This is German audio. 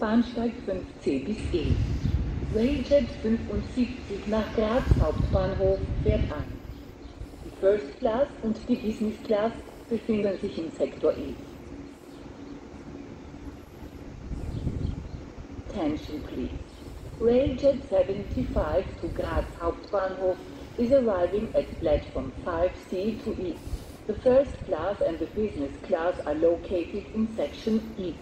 Bahnsteig 5C bis E. Railjet 75 nach Graz Hauptbahnhof fährt an. Die First Class und die Business Class befinden sich im Sektor E. Attention please. Railjet 75 to Graz Hauptbahnhof is arriving at platform 5C to E. The first class and the business class are located in section E.